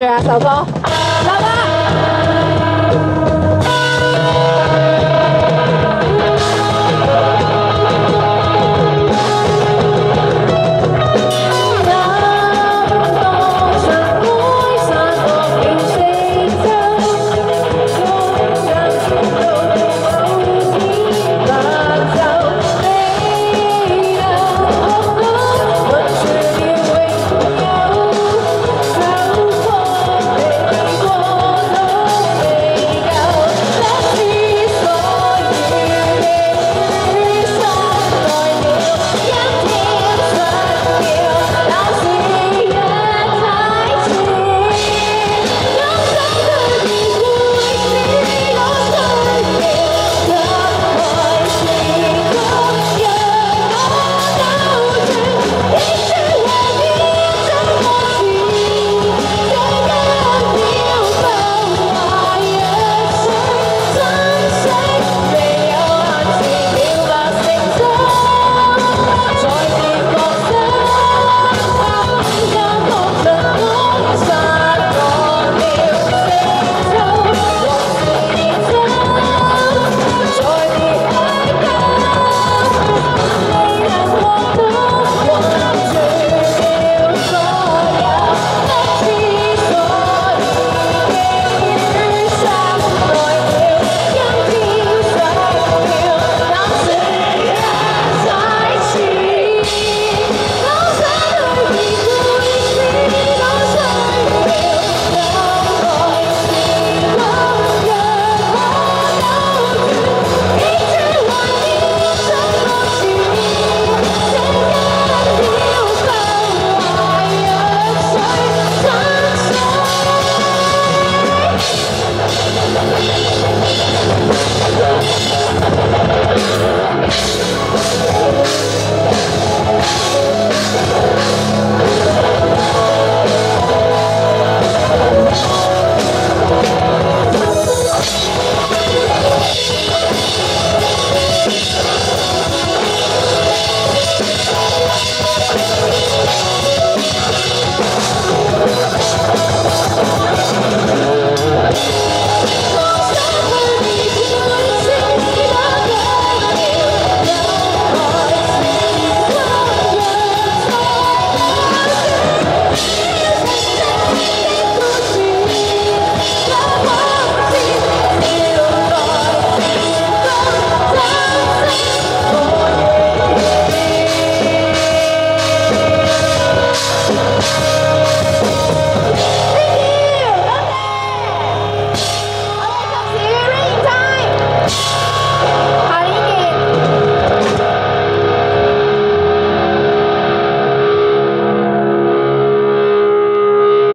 是啊老公老公